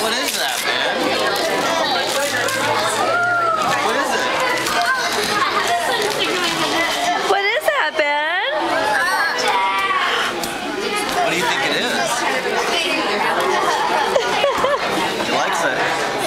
What is that, man? What is it? What is that, Ben? What do you think it is? he likes it.